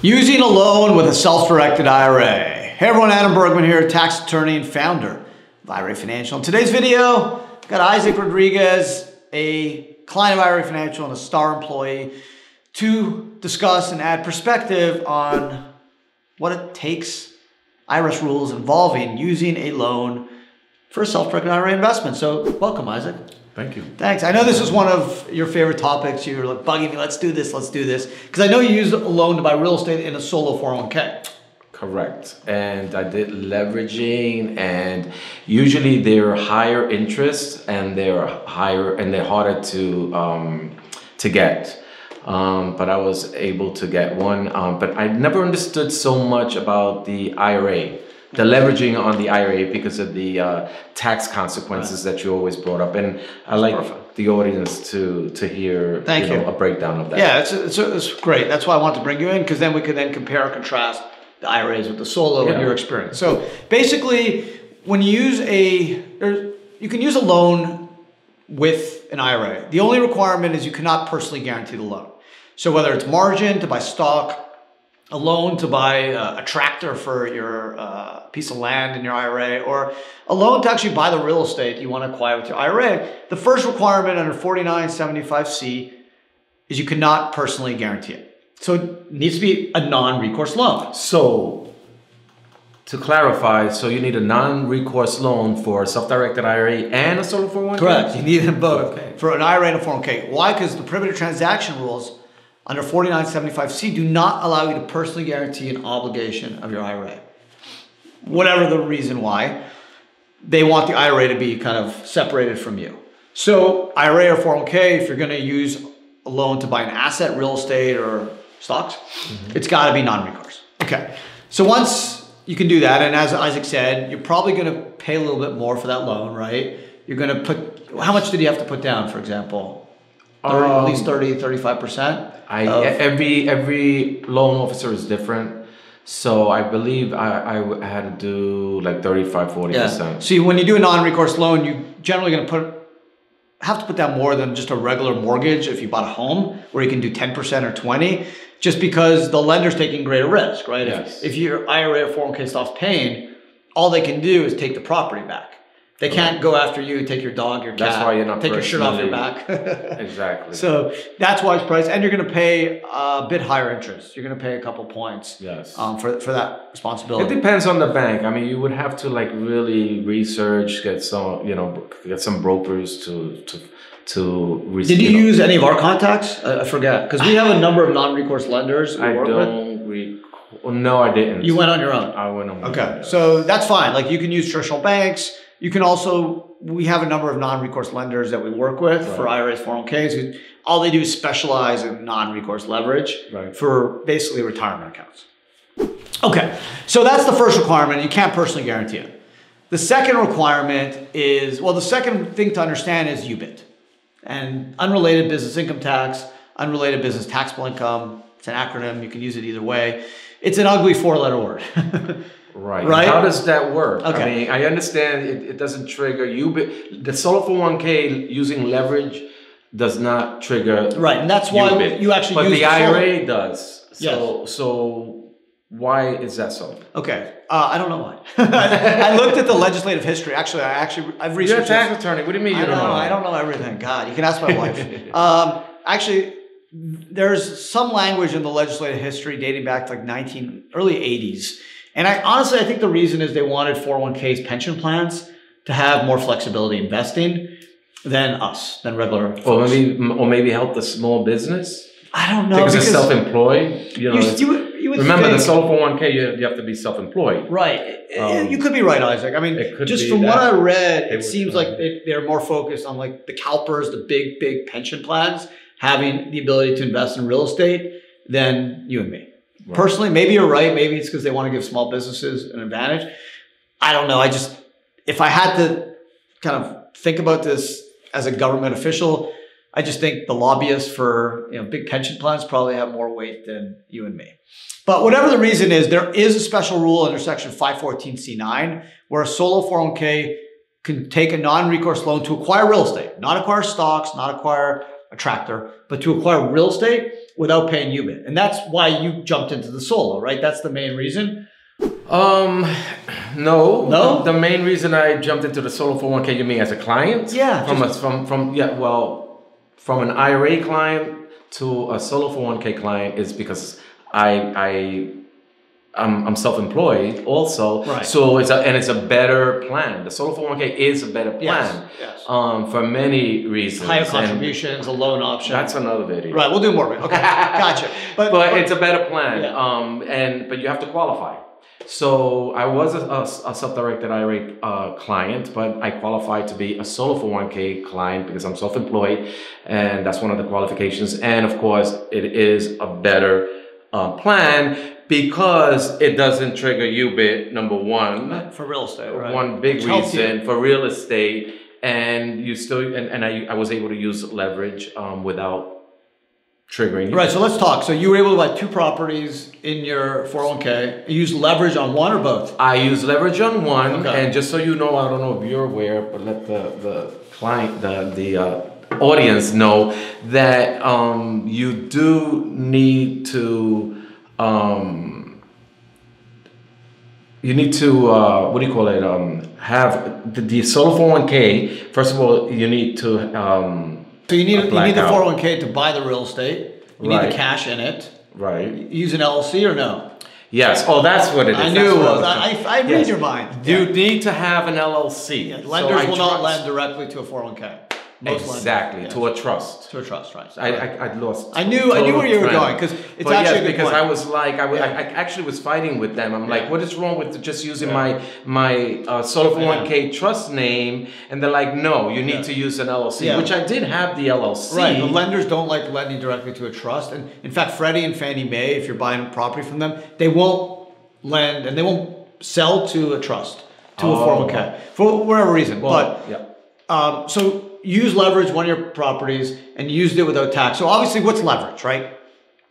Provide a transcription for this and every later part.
Using a loan with a self-directed IRA. Hey everyone, Adam Bergman here, tax attorney and founder of IRA Financial. In today's video, I've got Isaac Rodriguez, a client of IRA Financial and a star employee, to discuss and add perspective on what it takes, IRS rules involving using a loan for a self-directed IRA investment. So welcome, Isaac. Thank you. Thanks. I know this is one of your favorite topics. You're like bugging me. Let's do this. Let's do this. Because I know you used a loan to buy real estate in a solo 401k. Correct. And I did leveraging, and usually they're higher interest and they're higher and they're harder to um, to get. Um, but I was able to get one. Um, but I never understood so much about the IRA the leveraging on the IRA because of the uh, tax consequences right. that you always brought up, and I like Perfect. the audience to to hear Thank you, you. Know, a breakdown of that. Yeah, it's, it's, it's great. That's why I want to bring you in because then we can then compare and contrast the IRAs with the solo yeah. and your experience. So basically, when you use a, you can use a loan with an IRA. The only requirement is you cannot personally guarantee the loan. So whether it's margin to buy stock, a loan to buy a, a tractor for your uh, piece of land in your IRA, or a loan to actually buy the real estate you want to acquire with your IRA, the first requirement under 4975C is you cannot personally guarantee it. So it needs to be a non-recourse loan. So to clarify, so you need a non-recourse loan for a self-directed IRA and a solo 401k? Correct. You need them both okay. for an IRA and a 401k. Why? Because the prohibited transaction rules under 4975C do not allow you to personally guarantee an obligation of your IRA. Whatever the reason why, they want the IRA to be kind of separated from you. So IRA or 401k, if you're going to use a loan to buy an asset, real estate, or stocks, mm-hmm. it's got to be non-recourse. Okay. So once you can do that, and as Isaac said, you're probably going to pay a little bit more for that loan, right? You're going to put, how much did you have to put down, for example? 30, um, at least 30, 35%? I every every loan officer is different. So I believe I, I had to do like 35, 40%. Yeah. See, when you do a non-recourse loan, you generally going to put have to put down more than just a regular mortgage if you bought a home where you can do 10% or 20 just because the lender's taking greater risk, right? Yes. If, if your IRA or 401k stops paying, all they can do is take the property back. They can't go after you, take your dog, your cat, that's why you're not take your shirt off your back. exactly. So that's why it's priced, and you're going to pay a bit higher interest. You're going to pay a couple points. Yes. Um, for for that responsibility. It depends on the bank. I mean, you would have to like really research, get some, you know, get some brokers to to to. Re- Did you, you know, use any of our contacts? I, I forget because we have a number of non-recourse lenders. I don't. Recall. No, I didn't. You went on your own. I went on. My own. Okay, so that's fine. Like you can use traditional banks you can also, we have a number of non-recourse lenders that we work with right. for IRAs, 401ks. Who, all they do is specialize in non-recourse leverage right. for basically retirement accounts. Okay, so that's the first requirement. You can't personally guarantee it. The second requirement is, well, the second thing to understand is UBIT. And unrelated business income tax, unrelated business taxable income. It's an acronym. You can use it either way. It's an ugly four-letter word. Right. Right. How does that work? Okay. I mean, I understand it, it doesn't trigger you, but the solo 401k using leverage does not trigger. Right, and that's why UBIT. you actually. But use the, the IRA does. So, yes. so why is that so? Okay, uh, I don't know why. I looked at the legislative history. Actually, I actually I've researched. You're a tax attorney. What do you mean you I don't know? I don't know everything. God, you can ask my wife. um, actually, there's some language in the legislative history dating back to like 19 early 80s and I honestly, I think the reason is they wanted 401ks pension plans to have more flexibility investing than us, than regular. Folks. Or maybe, or maybe help the small business. I don't know because, because it's self-employed. You know, you, you, you remember think, the solo 401k. You, you have to be self-employed. Right. Um, you could be right, Isaac. I mean, just from what I read, it seems like they, they're more focused on like the CalPERS, the big, big pension plans, having the ability to invest in real estate than you and me. Personally, maybe you're right. Maybe it's because they want to give small businesses an advantage. I don't know. I just, if I had to kind of think about this as a government official, I just think the lobbyists for you know big pension plans probably have more weight than you and me. But whatever the reason is, there is a special rule under Section 514C9 where a solo 401k can take a non-recourse loan to acquire real estate, not acquire stocks, not acquire a tractor, but to acquire real estate without paying UBIT. And that's why you jumped into the solo, right? That's the main reason. Um, no, no. The, the, main reason I jumped into the solo 401k, you mean as a client? Yeah. From just, a, from from yeah, well, from an IRA client to a solo 401k client is because I I I'm, I'm self-employed also. Right. So it's a, and it's a better plan. The solo 401k is a better plan. Yes. yes. Um, for many reasons. Higher contributions, a loan option. That's another video. Right. We'll do more. Of it. Okay. gotcha. But, but, but, it's a better plan. Yeah. Um, and but you have to qualify. So I was a, a, a self-directed IRA uh, client, but I qualified to be a solo 401k client because I'm self-employed, and that's one of the qualifications. And of course, it is a better uh, plan because it doesn't trigger UBIT, number one. For real estate, right. One big Which reason for real estate. And you still, and, and I, I was able to use leverage um, without triggering. Right, so let's talk. So you were able to buy two properties in your 401k. You use leverage on one or both? I use leverage on one. Okay. And just so you know, I don't know if you're aware, but let the, the client, the, the, uh, audience know that um, you do need to um, you need to uh, what do you call it? Um, have the, the solo 401k. First of all, you need to. Um, so you need you need the 401k to buy the real estate. You right. need the cash in it. Right. use an LLC or no? Yes. Oh, that's what it is. I knew was. I, I, I read your mind. You yeah. need to have an LLC. Yeah. Lenders so will not lend directly to a 401k. Most exactly to a trust. To a trust, right? I, I, I lost. I knew I knew where you were going because it's but actually yes, because point. I was like I, yeah. I, actually was fighting with them. I'm yeah. like, what is wrong with just using yeah. my my uh, solo 401k trust name? And they're like, no, you need to use an LLC, which I did have the LLC. Right. The lenders don't like lending directly to a trust, and in fact, Freddie and Fannie Mae, if you're buying property from them, they won't lend and they won't sell to a trust to oh. a 401k for whatever reason. Well, but yeah. Um, so use leverage one of your properties and used it without tax. So obviously what's leverage, right?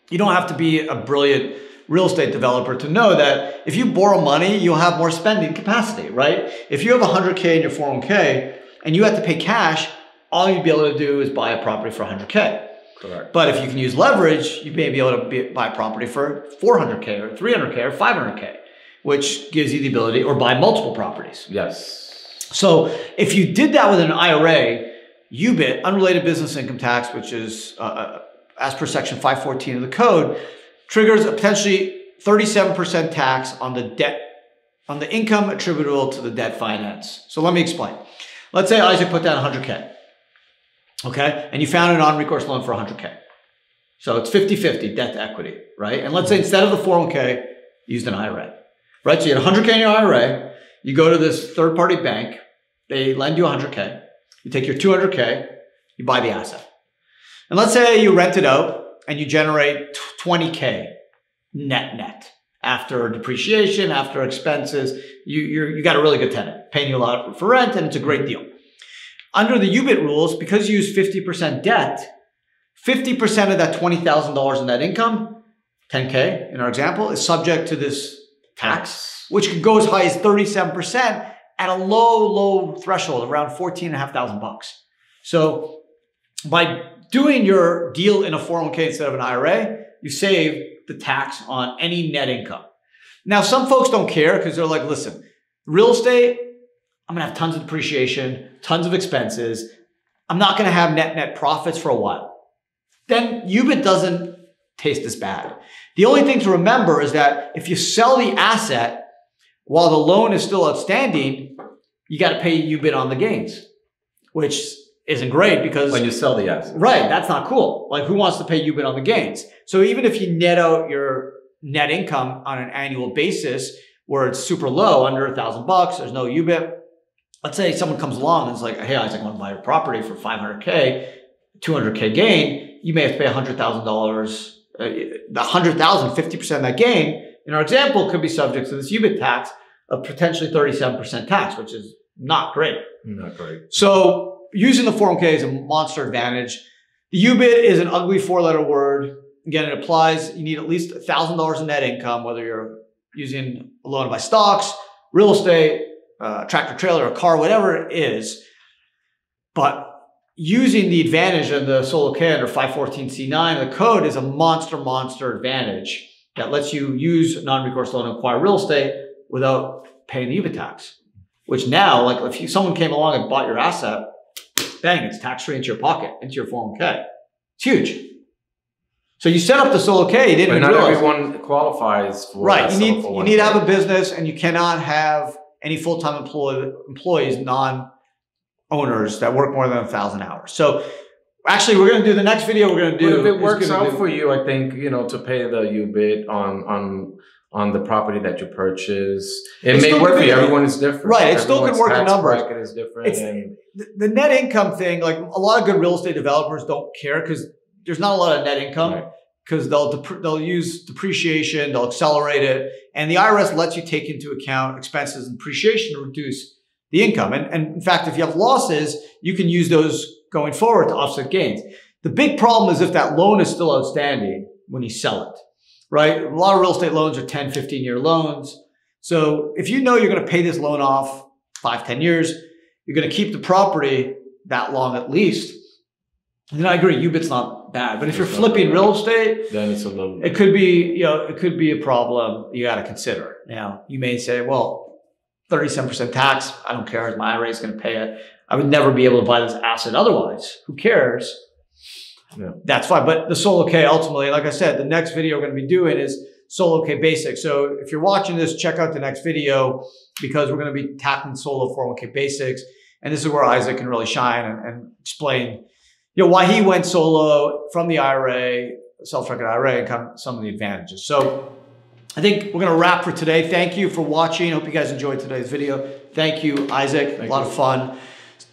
You don't have to be a brilliant real estate developer to know that if you borrow money, you'll have more spending capacity, right? If you have 100K in your 401k and you have to pay cash, all you'd be able to do is buy a property for 100K. Correct. But if you can use leverage, you may be able to be, buy a property for 400K or 300K or 500K, which gives you the ability, or buy multiple properties. Yes. So if you did that with an IRA, UBIT, unrelated business income tax, which is uh, uh as per section 514 of the code, triggers a potentially 37% tax on the debt, on the income attributable to the debt finance. So let me explain. Let's say Isaac put down 100K, okay? And you found a non-recourse loan for 100K. So it's 50-50 debt to equity, right? And let's say instead of the 401K, you used an IRA, right? So you had 100K in your IRA, you go to this third-party bank, they lend you 100K, you take your 200K, you buy the asset. And let's say you rent it out and you generate 20K net net after depreciation, after expenses. You, you got a really good tenant paying you a lot for rent and it's a great deal. Under the UBIT rules, because you use 50% debt, 50% of that $20,000 in net income, 10K in our example, is subject to this tax, which could go as high as 37% at a low, low threshold, around 14,500 bucks. So by doing your deal in a 401k instead of an IRA, you save the tax on any net income. Now, some folks don't care because they're like, listen, real estate, I'm gonna have tons of depreciation, tons of expenses. I'm not gonna have net net profits for a while. Then UBIT doesn't taste as bad. The only thing to remember is that if you sell the asset while the loan is still outstanding, you got to pay UBIT on the gains, which isn't great because when you sell the asset. Right, that's not cool. Like who wants to pay UBIT on the gains? So even if you net out your net income on an annual basis where it's super low, under a thousand bucks, there's no UBIT. Let's say someone comes along and is like, hey, Isaac, I want to buy a property for 500K, 200K gain. You may have to pay a $100,000. Uh, the 100,000, 50% of that gain in our example could be subject to this UBIT tax of potentially 37% tax, which is not great. Not great. So using the 401k is a monster advantage. The UBIT is an ugly four letter word. Again, it applies, you need at least $1,000 in net income, whether you're using a loan to buy stocks, real estate, uh, tractor trailer, a car, whatever it is. But using the advantage of the solo K under 514C9, the code is a monster, monster advantage that lets you use non-recourse loan to acquire real estate without paying the UBIT tax. Which now, like if you, someone came along and bought your asset, bang, it's tax-free into your pocket, into your 401k. It's huge. So you set up the solo K, you didn't but not realize. everyone qualifies for right. You need you need to have a business, and you cannot have any full-time employee employees non owners that work more than a thousand hours. So actually, we're going to do the next video. We're going to do. But if it works out do, for you, I think you know to pay the UBIT on on on the property that you purchase. It may work for you. Everyone is different. Right. It still could work the numbers. Bracket is different. And, the, the net income thing, like a lot of good real estate developers don't care because there's not a lot of net income. Because they'll they'll use depreciation, they'll accelerate it, and the IRS lets you take into account expenses and depreciation to reduce the income. And, and in fact, if you have losses, you can use those going forward to offset gains. The big problem is if that loan is still outstanding when you sell it, right? A lot of real estate loans are 10, 15 year loans. So if you know you're going to pay this loan off five, 10 years, you're going to keep the property that long at least. And I agree, UBIT's not bad, but if you're flipping real estate, then it's a little. It could be, you know, it could be a problem you got to consider. Now, you may say, well, 37% tax. I don't care. My IRA is going to pay it. I would never be able to buy this asset otherwise. Who cares? Yeah. That's fine. But the Solo K ultimately, like I said, the next video we're going to be doing is Solo K Basics. So if you're watching this, check out the next video because we're going to be tackling Solo 401k Basics. And this is where Isaac can really shine and, and explain, you know, why he went solo from the IRA, self-directed IRA, and some of the advantages. So I think we're going to wrap for today. Thank you for watching. Hope you guys enjoyed today's video. Thank you, Isaac. Thank a lot you. of fun.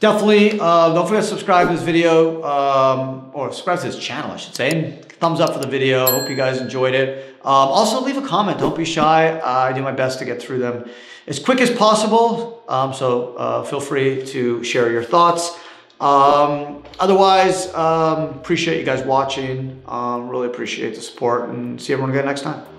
Definitely, uh, don't forget to subscribe to this video, um, or subscribe to this channel, I should say. And thumbs up for the video. Hope you guys enjoyed it. Um, also, leave a comment. Don't be shy. I do my best to get through them as quick as possible. Um, so uh, feel free to share your thoughts. Um, otherwise, um, appreciate you guys watching. Um, really appreciate the support and see everyone again next time.